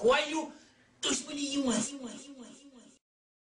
Coelho 2001.